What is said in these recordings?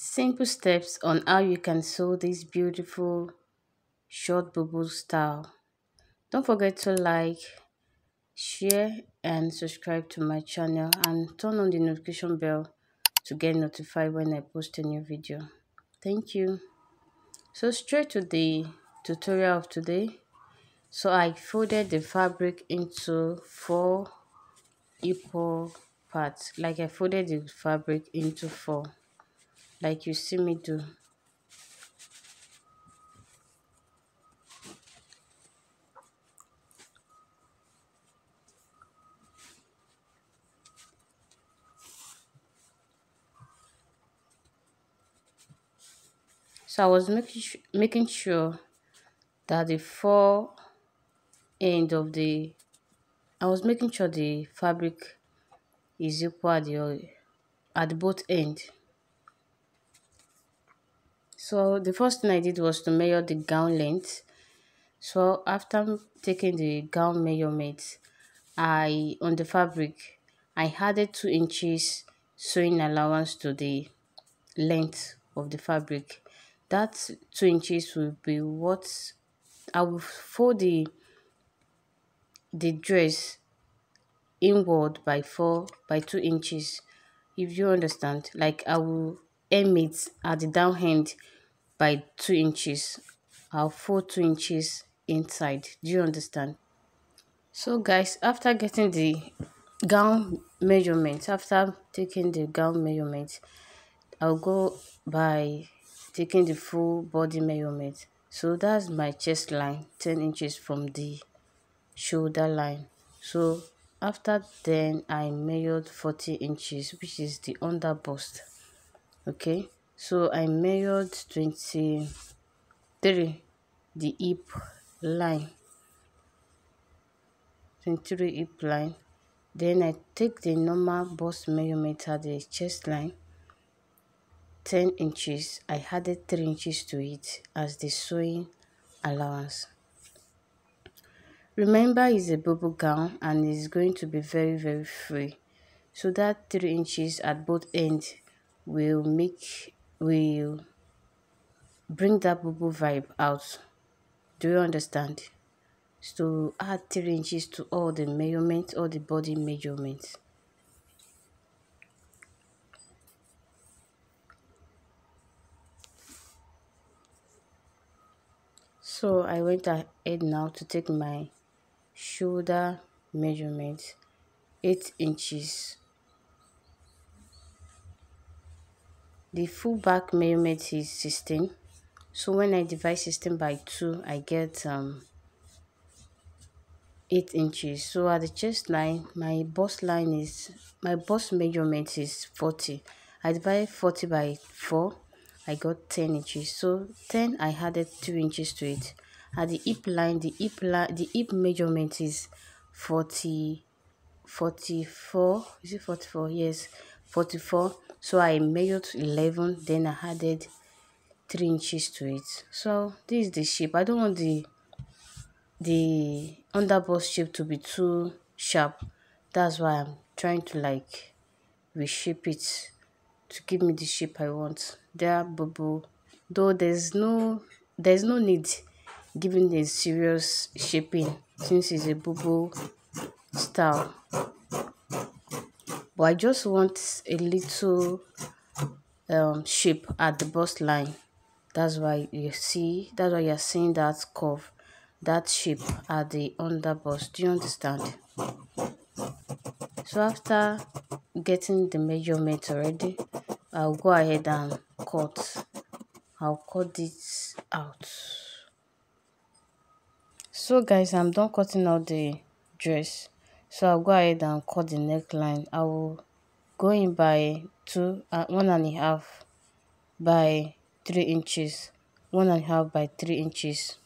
simple steps on how you can sew this beautiful short bubu style. Don't forget to like share and subscribe to my channel and turn on the notification bell to get notified when i post a new video. Thank you. So straight to the tutorial of today. So i folded the fabric into four equal parts. Like i folded the fabric into four like you see me do. So I was making making sure that the four end of the I was making sure the fabric is equal at the at both end so the first thing I did was to measure the gown length. So after taking the gown measurement, I on the fabric, I added 2 inches sewing allowance to the length of the fabric. That 2 inches will be what I will fold the the dress inward by 4 by 2 inches if you understand like I will aim it at the down end by 2 inches. I'll fold 2 inches inside. Do you understand? So guys after getting the gown measurement after taking the gown measurement I'll go by taking the full body measurement. So that's my chest line 10 inches from the shoulder line. So after then I measured 40 inches which is the under bust okay so I measured 23 the hip line. 23 hip line. Then I take the normal bust measurement at the chest line. 10 inches. I added 3 inches to it as the sewing allowance. Remember it's a bubu gown and it's going to be very very free. So that 3 inches at both ends will make will bring that bubu vibe out. Do you understand? So add 3 inches to all the measurements, all the body measurements. So I went ahead now to take my shoulder measurement 8 inches the full back measurement is 16 so when I divide 16 by 2 I get um 8 inches. So at the chest line my bust line is my bust measurement is 40 I divide 40 by 4 I got 10 inches. So 10 I added 2 inches to it. At the hip line the hip line the hip measurement is 40 44 is it 44 yes 44 so I measured 11 then I added 3 inches to it. So this is the shape. I don't want the the under bust shape to be too sharp. That's why I'm trying to like reshape it to give me the shape I want. There bubu though there's no there's no need giving a serious shaping since it's a bubu style but I just want a little um, shape at the bust line. That's why you see that's why you're seeing that curve that shape at the under bust do you understand? So after getting the measurement already I'll go ahead and cut. I'll cut this out. So guys I'm done cutting out the dress so I'll go ahead and cut the neckline. I will go in by two uh, one and a half by three inches. One and a half by three inches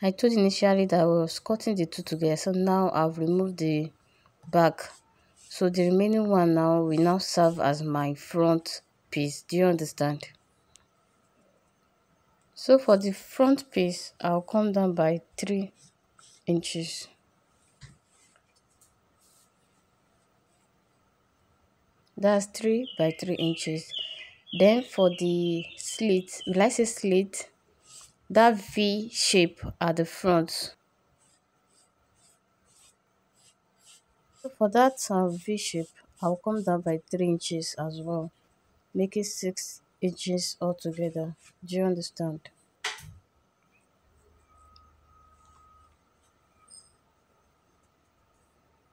I told initially that I was cutting the two together so now I've removed the back. So the remaining one now will now serve as my front piece. Do you understand? So for the front piece i'll come down by three inches. That's three by three inches. Then for the slit will i say slit that v shape at the front. So for that uh, v shape i'll come down by three inches as well make it six inches altogether. Do you understand?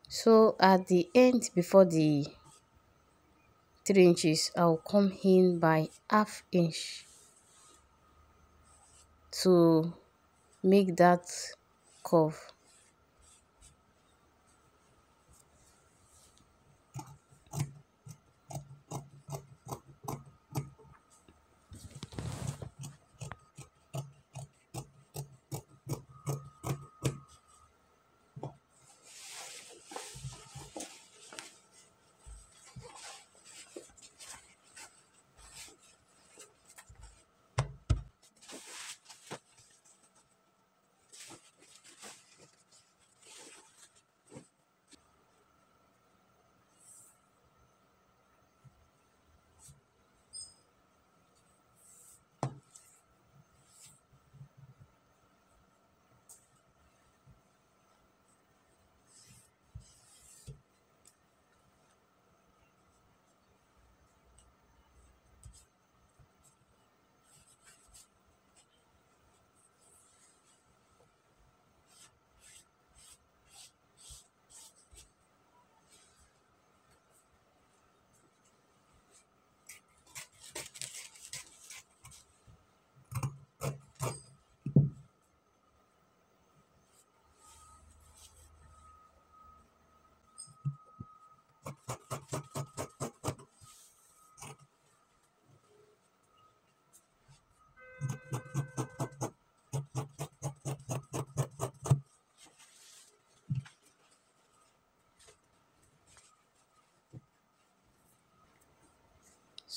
So at the end before the 3 inches I'll come in by half inch to make that curve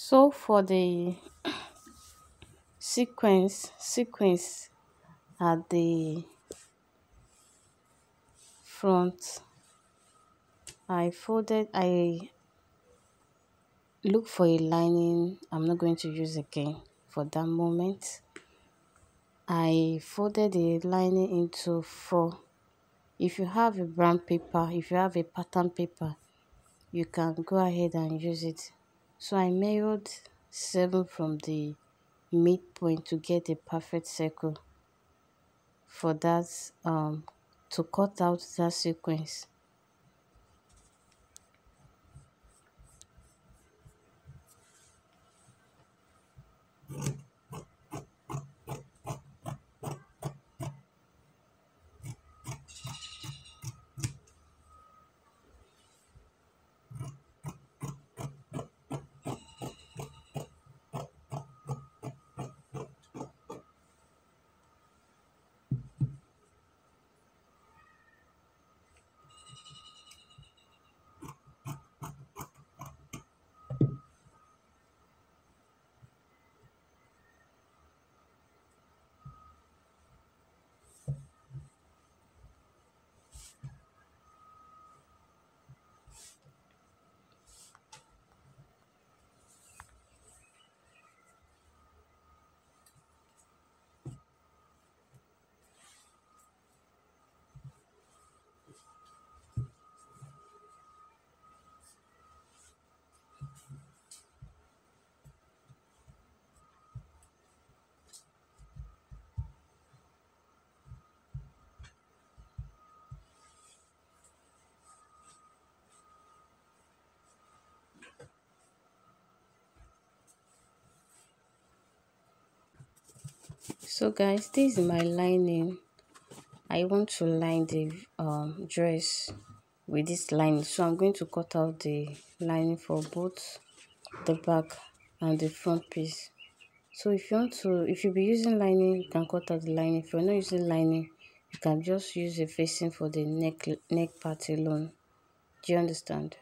So for the sequence, sequence at the front, I folded, I look for a lining I'm not going to use again for that moment. I folded the lining into four. If you have a brown paper, if you have a pattern paper, you can go ahead and use it so I measured 7 from the midpoint to get a perfect circle for that um, to cut out that sequence. So guys, this is my lining. I want to line the um, dress with this lining. So I'm going to cut out the lining for both the back and the front piece. So if you want to, if you be using lining, you can cut out the lining. If you're not using lining, you can just use a facing for the neck neck part alone. Do you understand?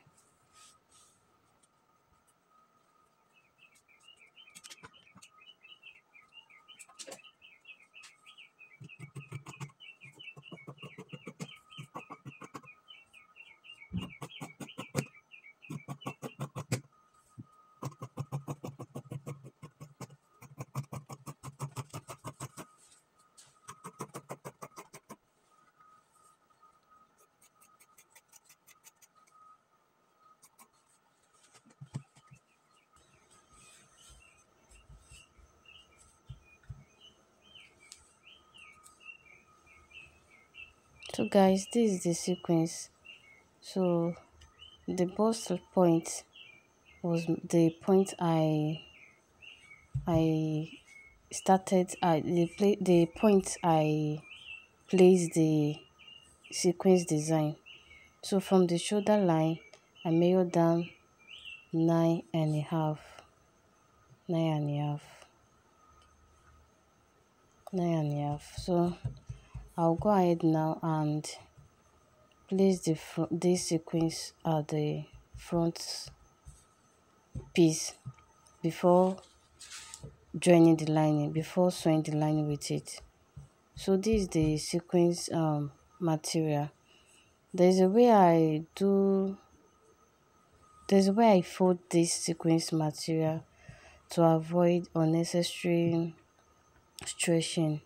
So guys this is the sequence. So the bust point was the point i i started i the play the point i placed the sequence design. So from the shoulder line i measured down nine and a half nine and a half nine and a half. So I'll go ahead now and place the this sequence at the front piece before joining the lining before sewing the lining with it. So this is the sequence um material. There's a way I do there's a way I fold this sequence material to avoid unnecessary stretching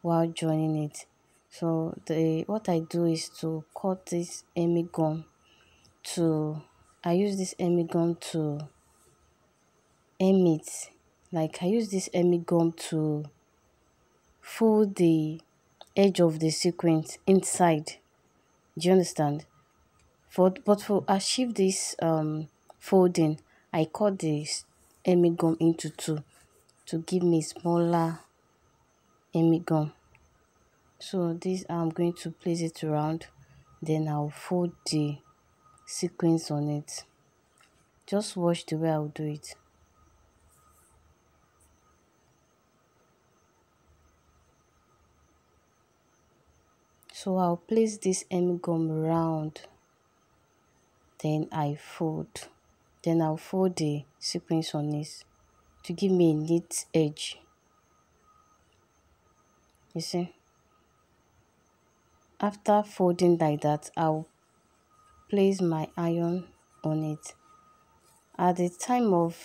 while joining it so the what I do is to cut this Emi gum to I use this Emi gum to aim it like I use this Emi gum to fold the edge of the sequence inside. Do you understand? For but for achieve this um folding I cut this Emi gum into two to give me smaller Emi gum so this I'm going to place it around. Then I'll fold the sequence on it. Just watch the way I'll do it. So I'll place this Emi gum round. Then I fold. Then I'll fold the sequence on it to give me a neat edge. You see after folding like that I'll place my iron on it. At the time of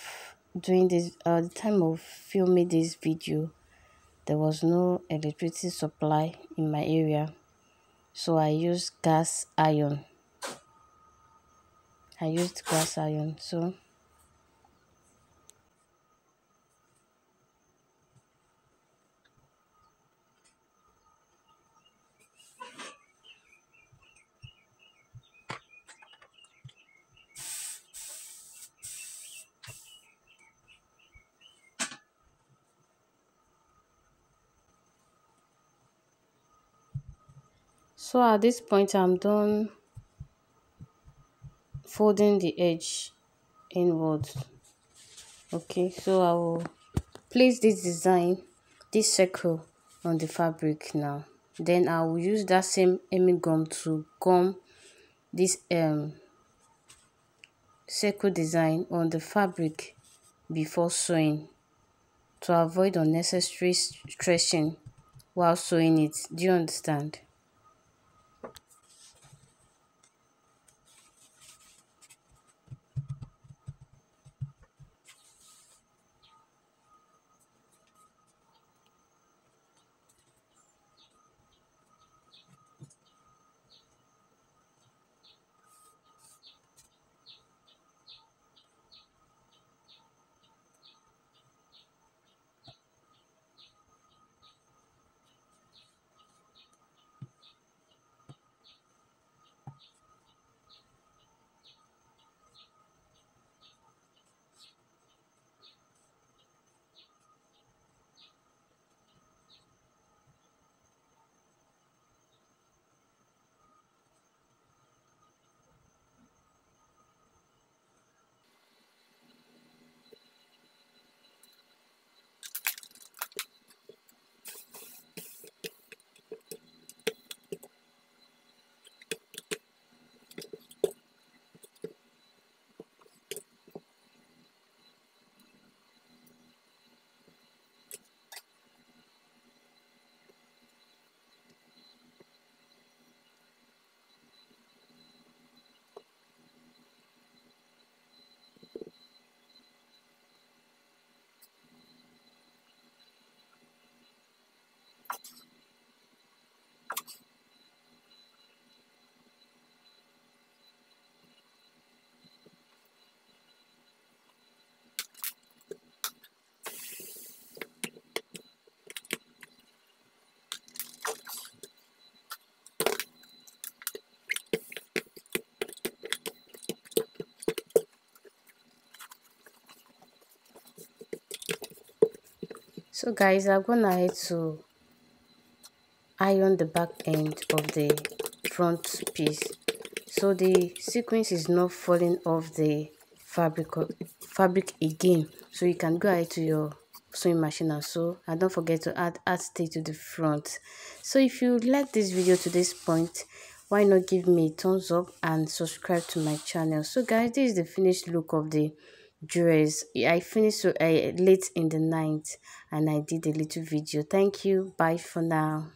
doing this at the time of filming this video there was no electricity supply in my area so I used gas iron. I used gas iron so so at this point I'm done folding the edge inwards. Okay so I will place this design this circle on the fabric now. Then I will use that same Emi gum to gum this um circle design on the fabric before sewing to avoid unnecessary stretching while sewing it. Do you understand so guys i've gone ahead to iron the back end of the front piece. So the sequence is not falling off the fabric fabric again. So you can go ahead to your sewing machine and sew. And don't forget to add art stitch to the front. So if you like this video to this point why not give me a thumbs up and subscribe to my channel? So guys this is the finished look of the dress. I finished so uh, late in the night and i did a little video. Thank you. Bye for now